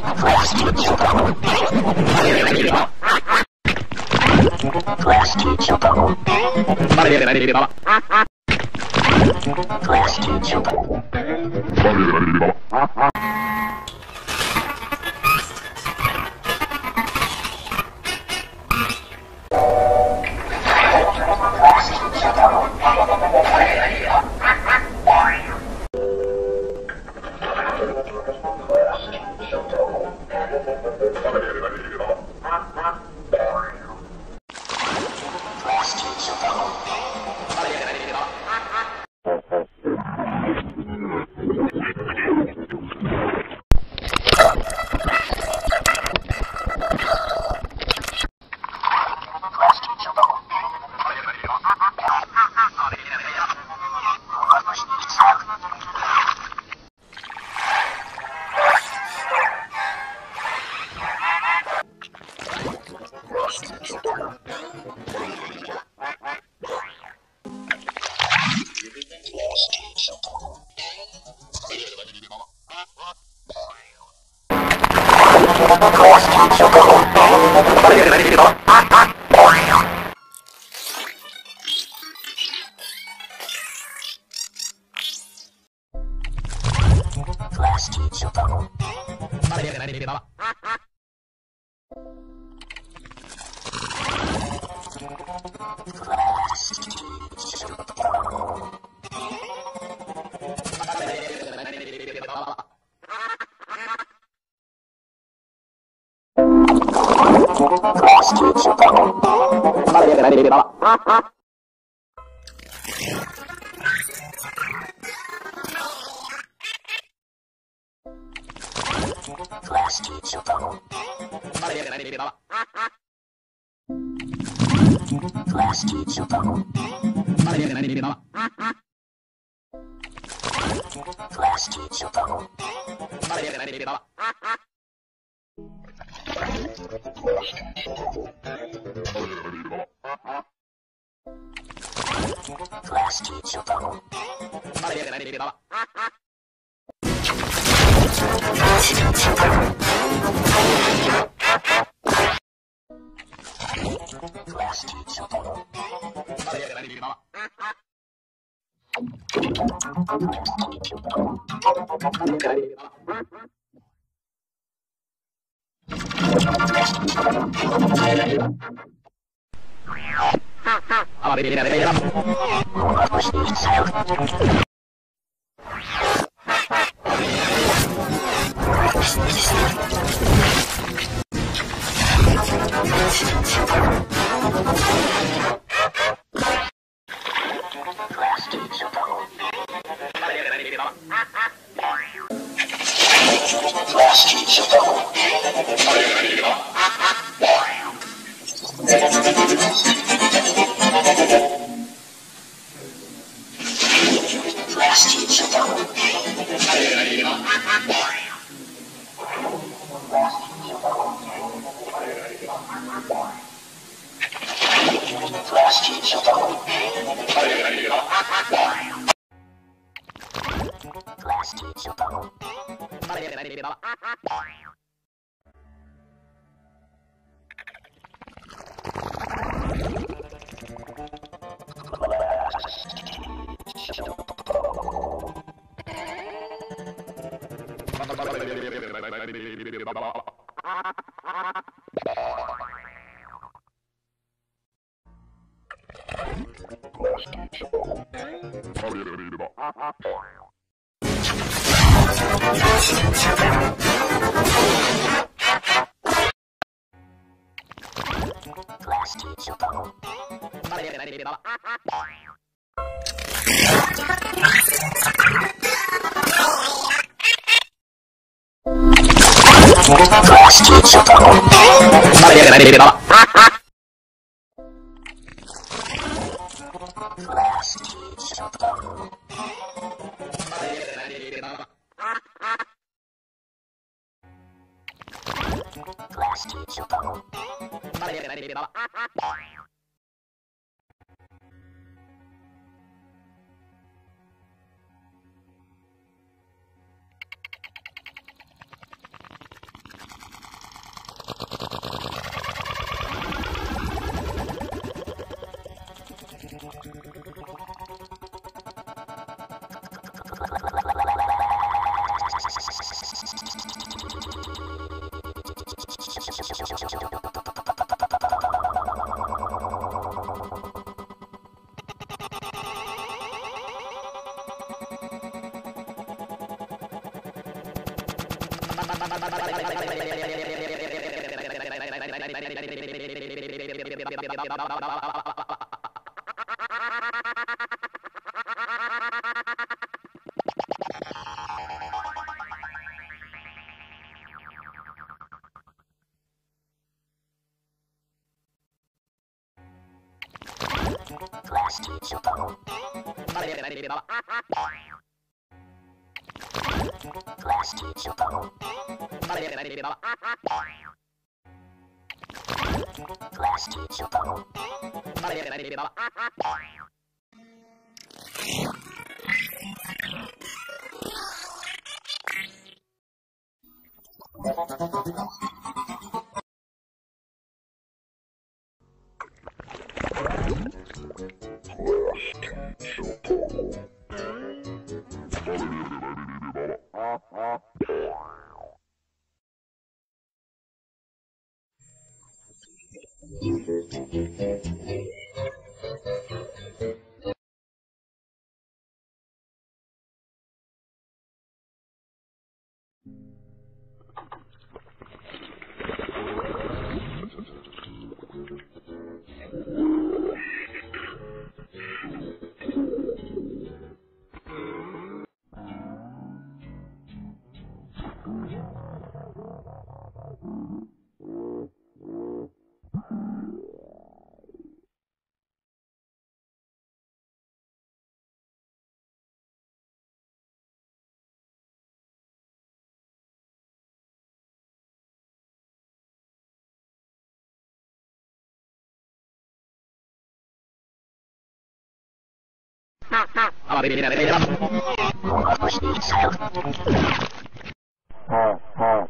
class Chopper. Thank you. 来那边别打了パパパパパパパパパパパパパパパパパ。Oh, oh.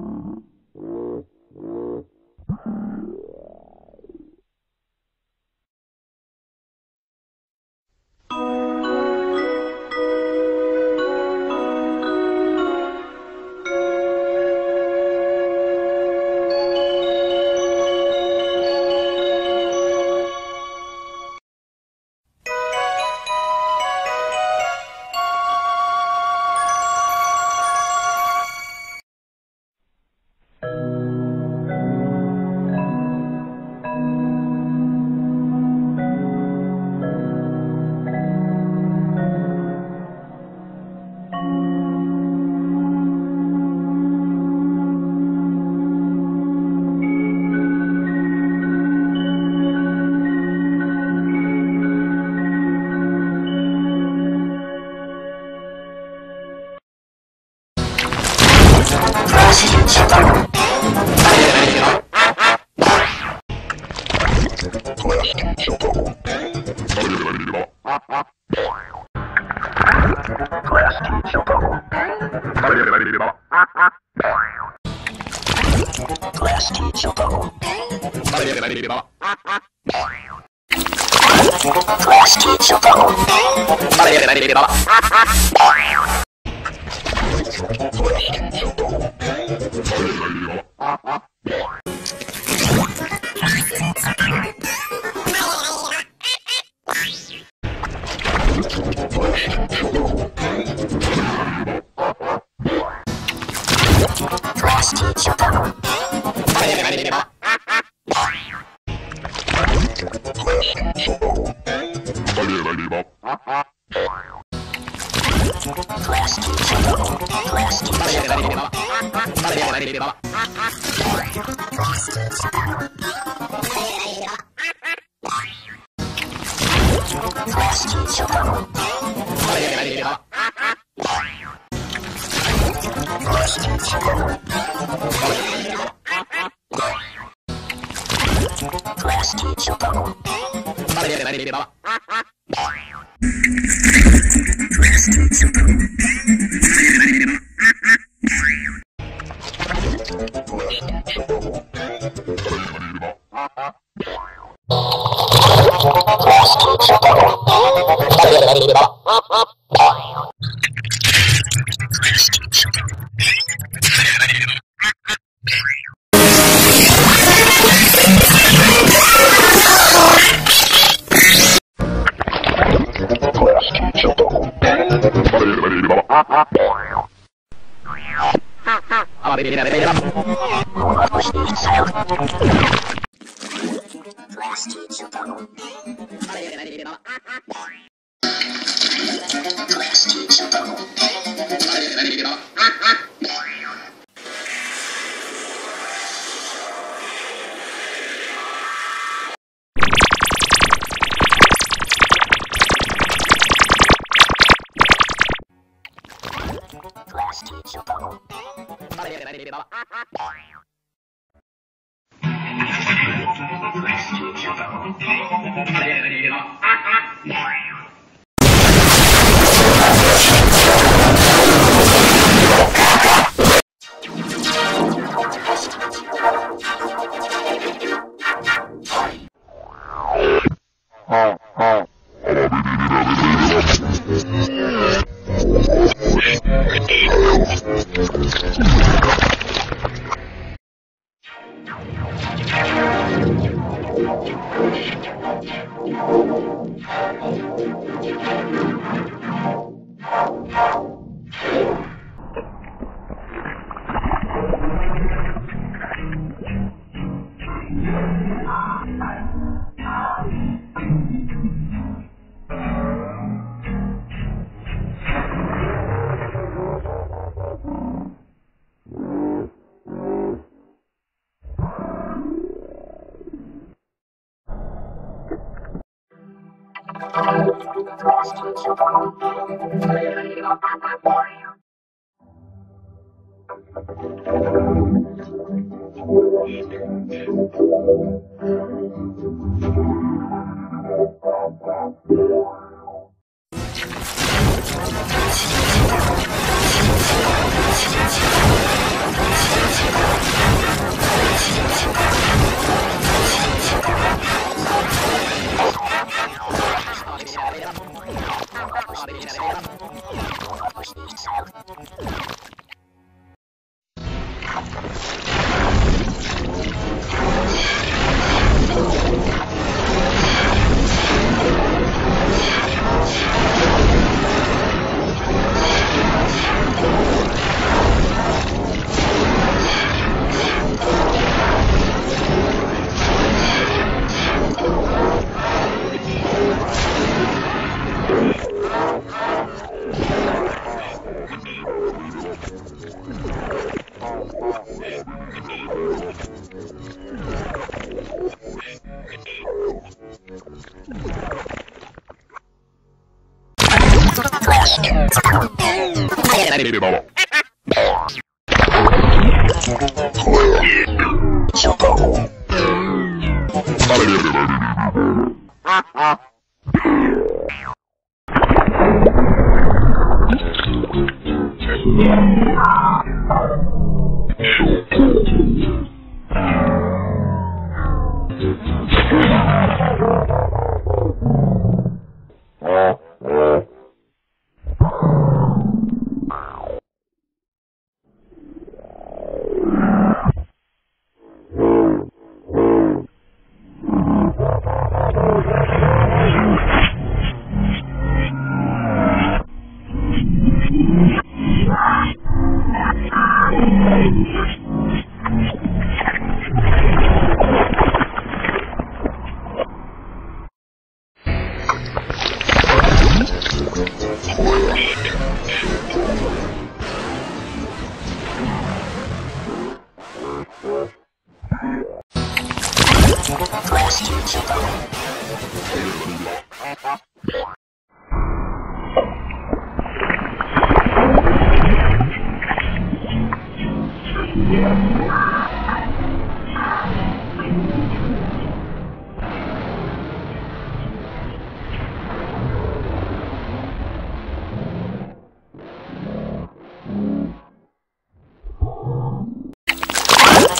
Mm-hmm.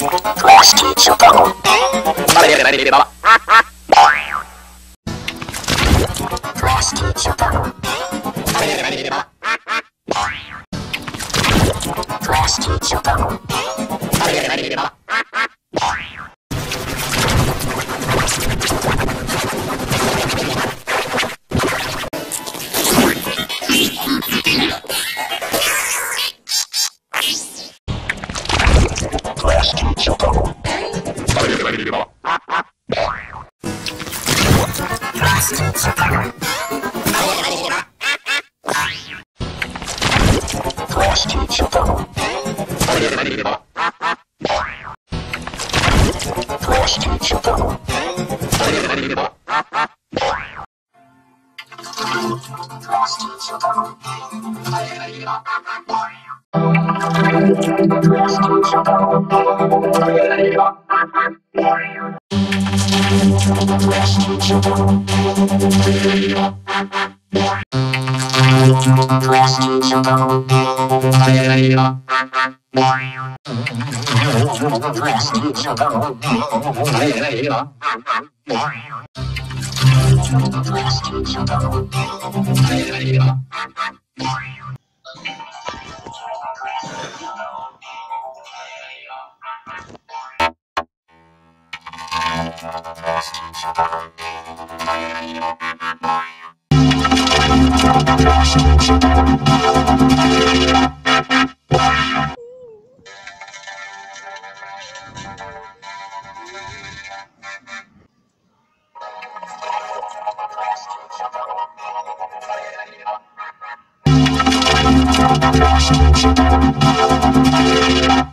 Flash teacher. Rio de Janeiro. Thank you.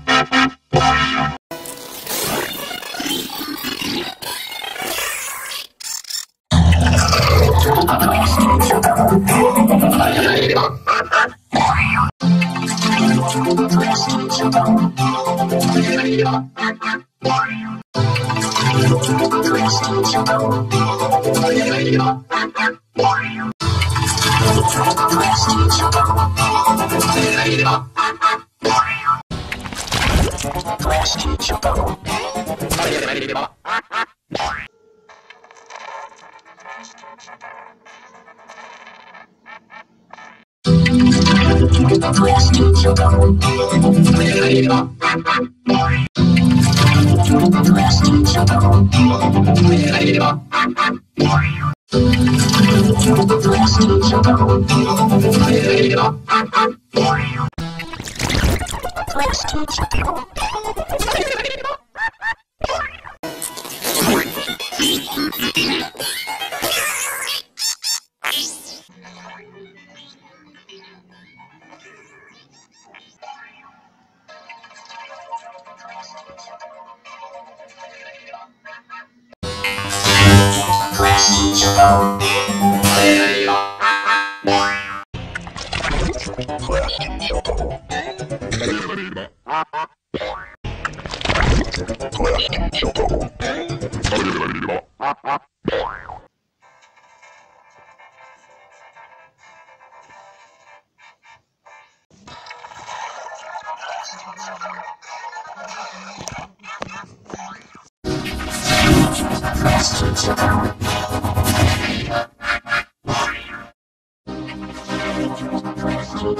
Thank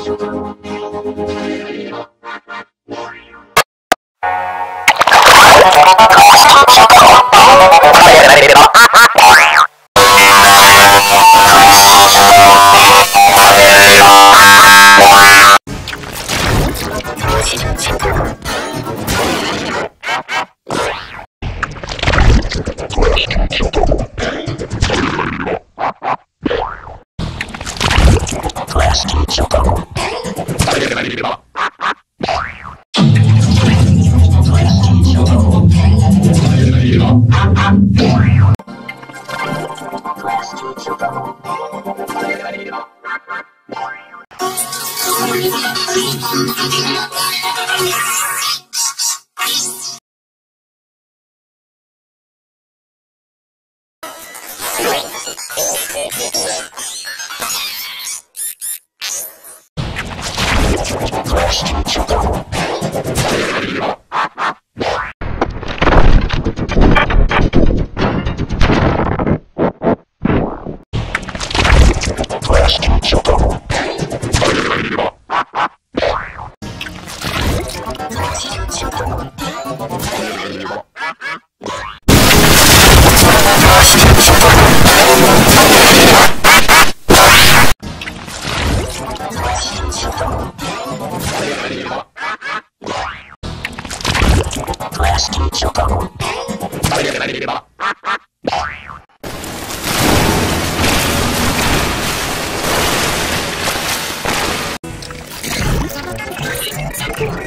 you. Okay.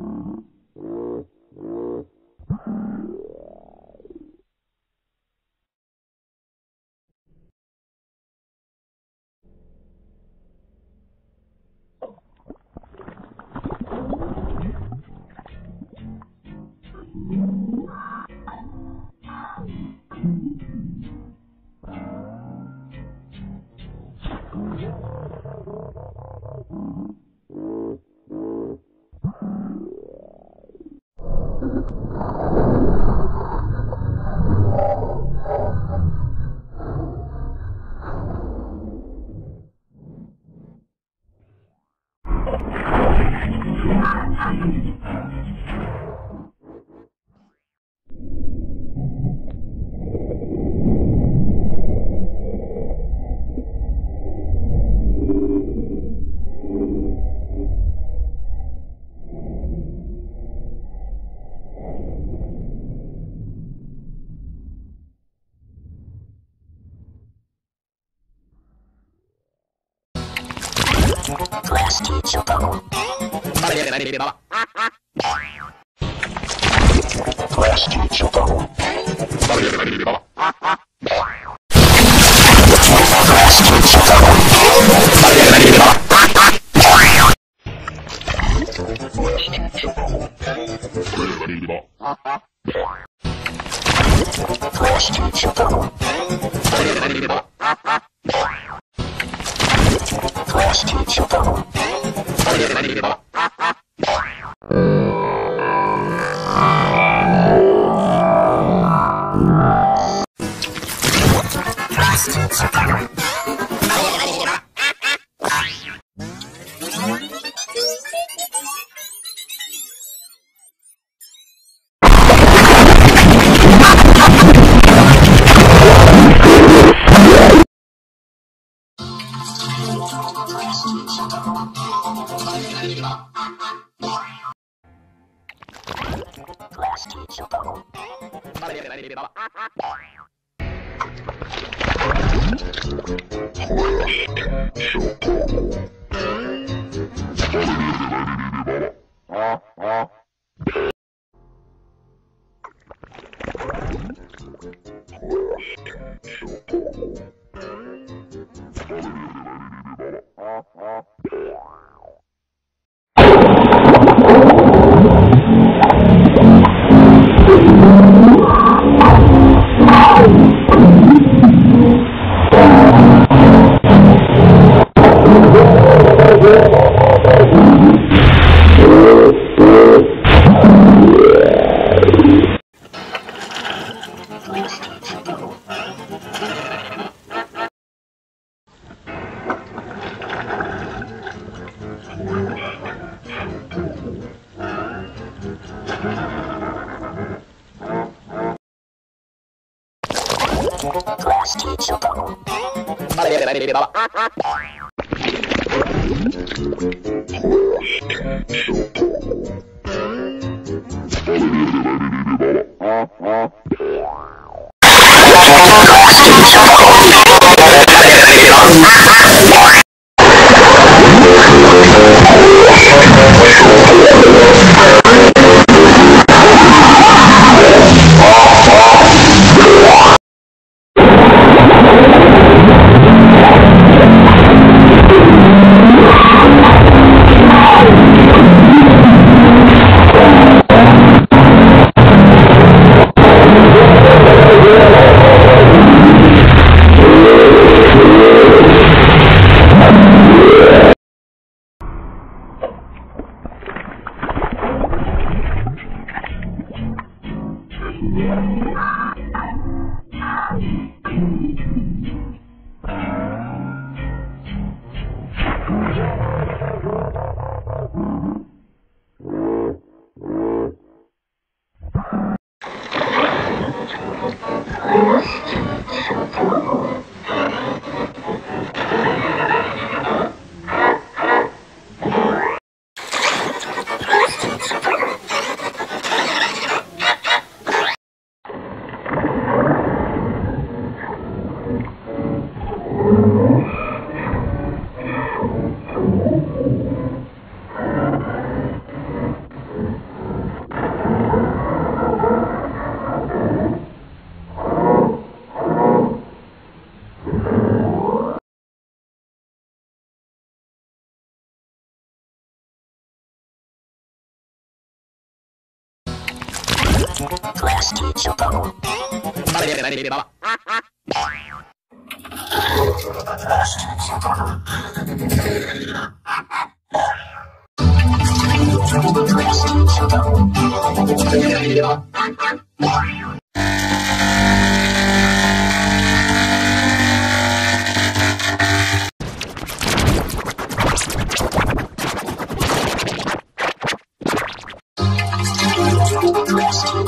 Mm-hmm. Last teacher, Ah! Class teacher. Plastic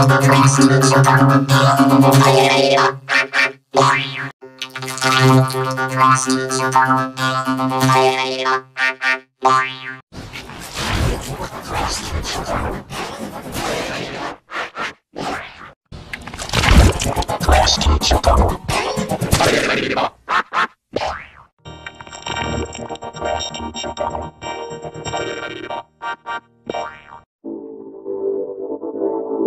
Prostitute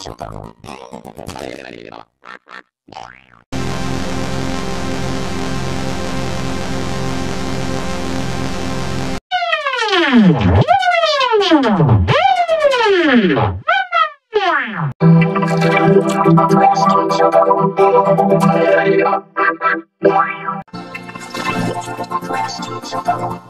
Chicago. West Chicago.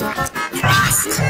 Frost.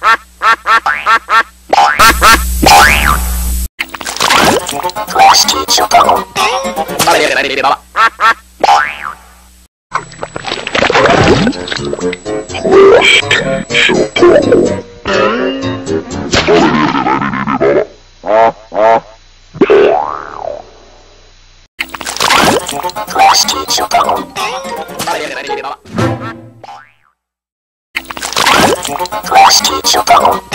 Ha ha ha ha! してちょっと待って。Plastic Chocolate.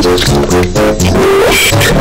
Just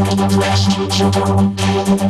i'm going to press the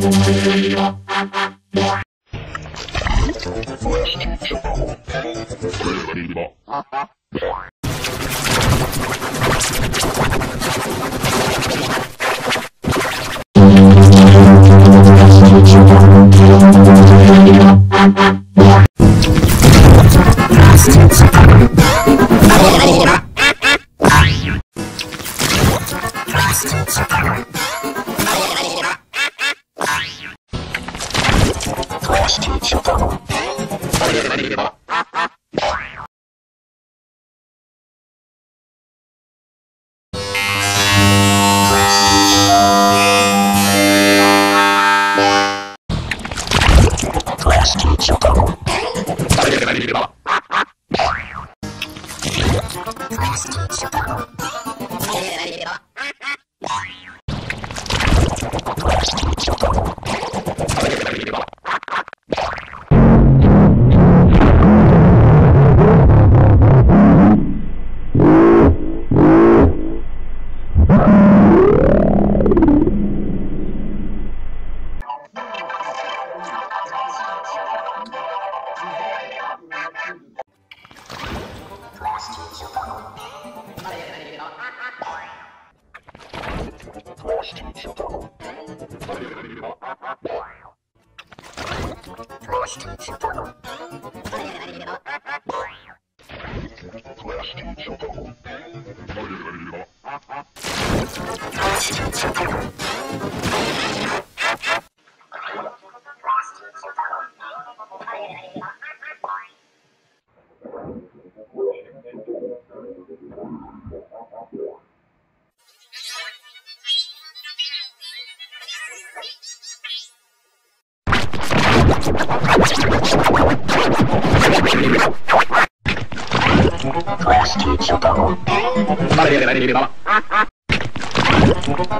Frosty Chocobo.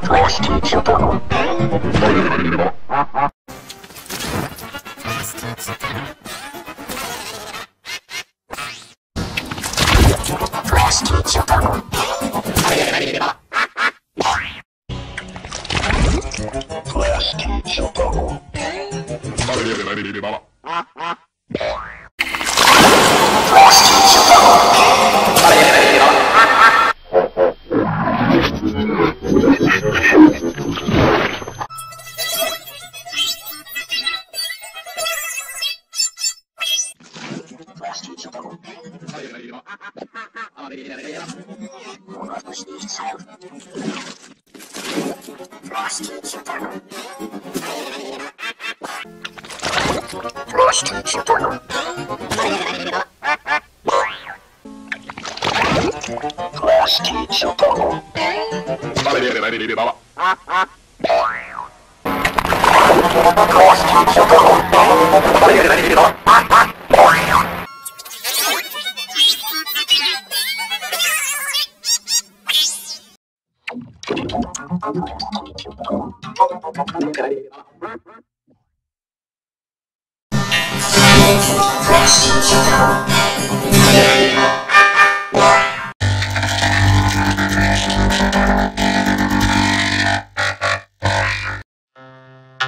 Frosty Chocobo.